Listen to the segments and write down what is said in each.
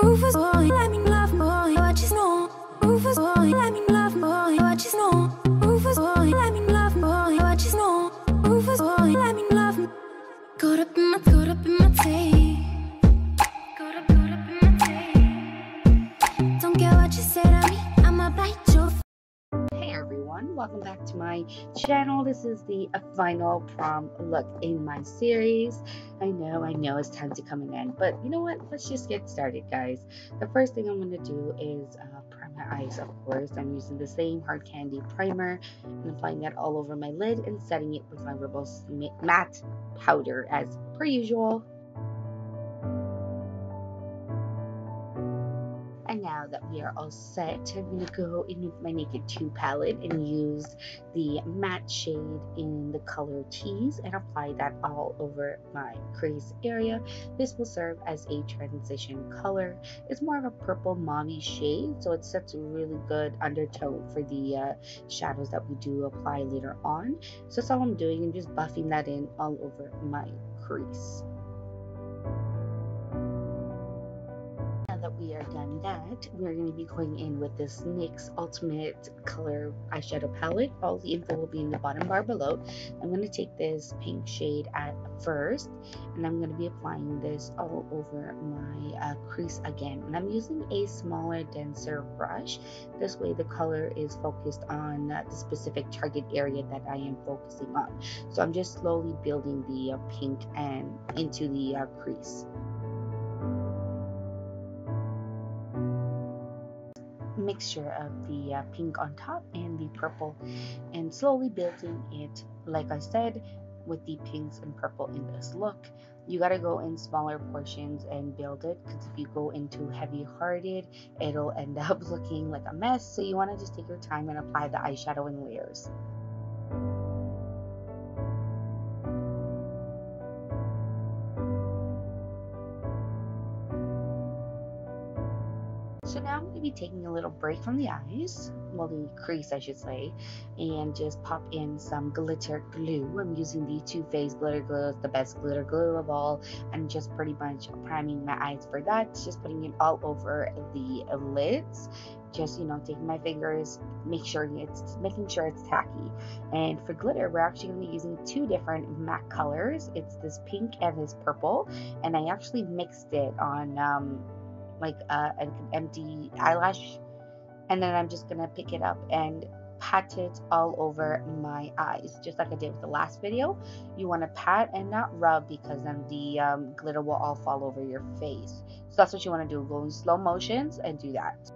Rufus boy, everyone, welcome back to my channel. This is the final prom look in my series. I know, I know it's time to come end, but you know what? Let's just get started, guys. The first thing I'm going to do is uh, prime my eyes, of course. I'm using the same hard candy primer and applying that all over my lid and setting it with my Rimmel's matte powder as per usual. That we are all set, I'm going to go in with my Naked 2 palette and use the matte shade in the color Tease and apply that all over my crease area. This will serve as a transition color. It's more of a purple mauvey shade, so it sets a really good undertone for the uh, shadows that we do apply later on. So that's all I'm doing. I'm just buffing that in all over my crease. We are done that, we're going to be going in with this NYX Ultimate Color Eyeshadow Palette. All the info will be in the bottom bar below. I'm going to take this pink shade at first, and I'm going to be applying this all over my uh, crease again. And I'm using a smaller, denser brush. This way the color is focused on uh, the specific target area that I am focusing on. So I'm just slowly building the uh, pink and into the uh, crease. Mixture of the uh, pink on top and the purple and slowly building it like I said with the pinks and purple in this look. You got to go in smaller portions and build it because if you go into heavy hearted it'll end up looking like a mess. So you want to just take your time and apply the eyeshadow in layers So now I'm going to be taking a little break from the eyes, well the crease I should say, and just pop in some glitter glue. I'm using the Too Faced glitter glue. It's the best glitter glue of all. and just pretty much priming my eyes for that. Just putting it all over the lids. Just, you know, taking my fingers, make sure it's making sure it's tacky. And for glitter, we're actually going to be using two different matte colors. It's this pink and this purple. And I actually mixed it on um, like uh, an empty eyelash and then I'm just gonna pick it up and pat it all over my eyes just like I did with the last video. You want to pat and not rub because then the um, glitter will all fall over your face. So that's what you want to do go in slow motions and do that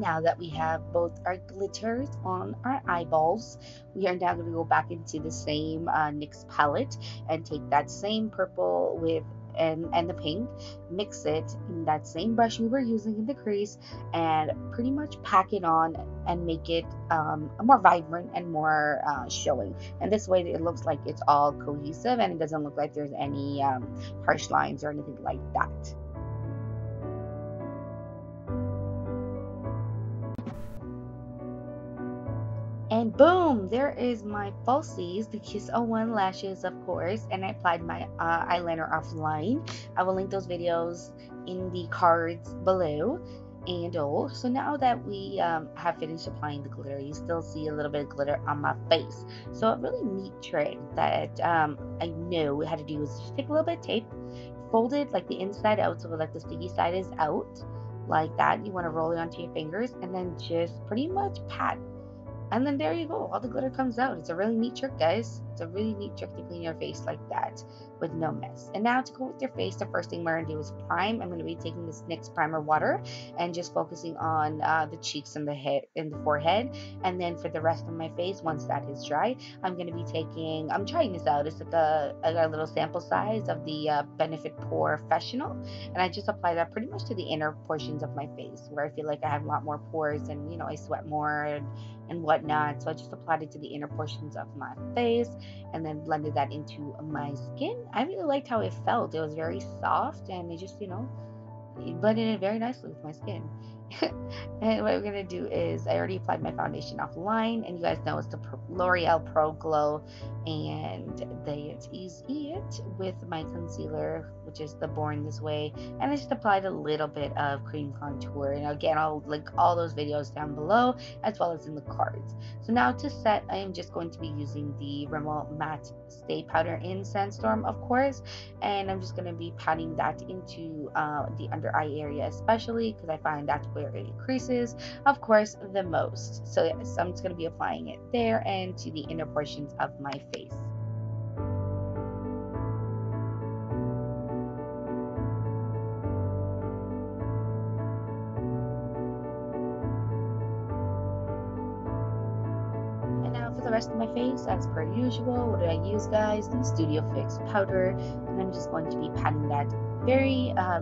now that we have both our glitters on our eyeballs, we are now going to go back into the same uh, NYX palette and take that same purple with and, and the pink, mix it in that same brush we were using in the crease, and pretty much pack it on and make it um, more vibrant and more uh, showing. And this way it looks like it's all cohesive and it doesn't look like there's any um, harsh lines or anything like that. And boom, there is my falsies, the Kiss 01 lashes, of course. And I applied my uh, eyeliner offline. I will link those videos in the cards below. And oh, so now that we um, have finished applying the glitter, you still see a little bit of glitter on my face. So a really neat trick that um, I know how to do is just take a little bit of tape, fold it like the inside out, so like the sticky side is out, like that. You want to roll it onto your fingers, and then just pretty much pat and then there you go, all the glitter comes out. It's a really neat trick, guys. It's a really neat trick to clean your face like that with no mess. And now to go with your face, the first thing we're to do is prime. I'm going to be taking this NYX primer water and just focusing on uh, the cheeks and the head and the forehead. And then for the rest of my face, once that is dry, I'm going to be taking, I'm trying this out. It's like a, a little sample size of the uh, Benefit POREfessional, And I just apply that pretty much to the inner portions of my face where I feel like I have a lot more pores and, you know, I sweat more and, and whatnot. So I just applied it to the inner portions of my face and then blended that into my skin. I really liked how it felt. It was very soft and it just, you know, it blended in very nicely with my skin. and what we're going to do is I already applied my foundation offline and you guys know it's the L'Oreal Pro Glow and they ease it with my concealer which is the Born This Way and I just applied a little bit of cream contour and again I'll link all those videos down below as well as in the cards. So now to set I am just going to be using the Rimmel Matte Stay Powder in Sandstorm of course and I'm just going to be patting that into uh, the under eye area especially because I find that's where it increases, of course the most. So yes I'm just going to be applying it there and to the inner portions of my face. And now for the rest of my face as per usual. What do I use guys? The Studio Fix powder and I'm just going to be patting that very uh,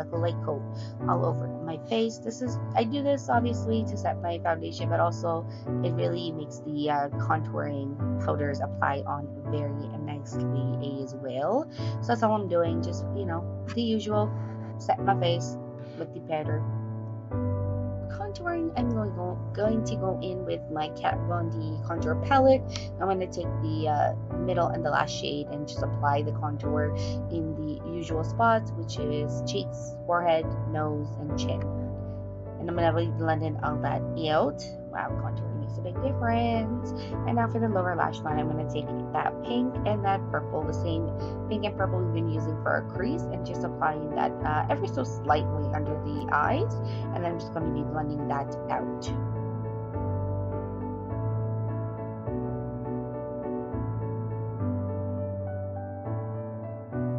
like a light coat all over my face. This is I do this obviously to set my foundation but also it really makes the uh, contouring powders apply on very nicely as well. So that's all I'm doing just you know the usual set my face with the powder contouring, I'm going, go, going to go in with my Kat Von D contour palette. I'm going to take the uh, middle and the last shade and just apply the contour in the usual spots, which is cheeks, forehead, nose, and chin. And I'm going to be blending all that out. Wow, contouring makes a big difference. And now for the lower lash line, I'm going to take that pink and that purple, the same pink and purple we've been using for our crease, and just applying that uh, ever so slightly under the eyes. And then I'm just going to be blending that out.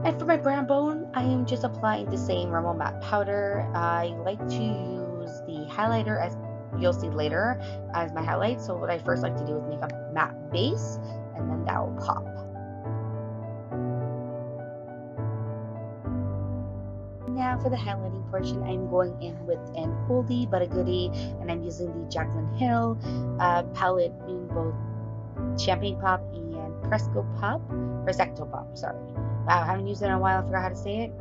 And for my brown bone, I am just applying the same Rimmel Matte Powder. I like to use the highlighter as you'll see later as my highlight. So what I first like to do is make a matte base and then that will pop. Now for the highlighting portion, I'm going in with an oldie but a goodie and I'm using the Jaclyn Hill uh, palette in both Champagne Pop and Presco Pop, Prosecco Pop, sorry. Wow, I haven't used it in a while, I forgot how to say it.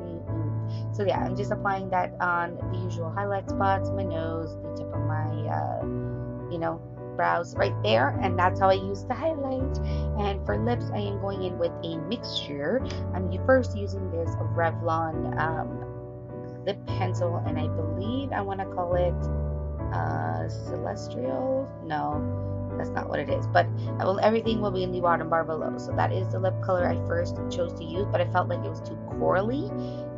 So yeah, I'm just applying that on the usual highlight spots, my nose, the tip of my, uh, you know, brows right there. And that's how I use the highlight. And for lips, I am going in with a mixture. I'm first using this Revlon um, lip pencil, and I believe I want to call it uh, Celestial. No, that's not what it is. But will, everything will be in the bottom bar below. So that is the lip color I first chose to use but I felt like it was too corally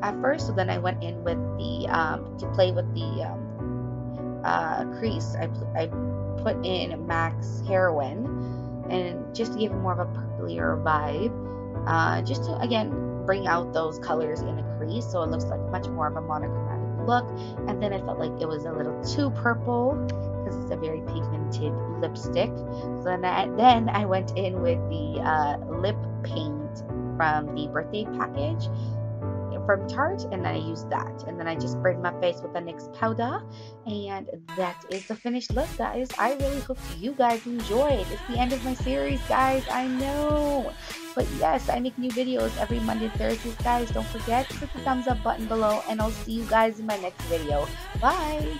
at first. So then I went in with the um, to play with the um, uh, crease I, I put in Mac's Heroin and just to give it more of a purplier vibe uh, just to again bring out those colors in the crease. So it looks like much more of a monochromatic look and then I felt like it was a little too purple because it's a very pigmented lipstick. So then I, then I went in with the uh, lip paint from the birthday package from Tarte and then I use that. And then I just sprayed my face with the NYX powder. And that is the finished look guys. I really hope you guys enjoyed. It's the end of my series guys. I know. But yes I make new videos every Monday Thursdays guys. Don't forget to click the thumbs up button below and I'll see you guys in my next video. Bye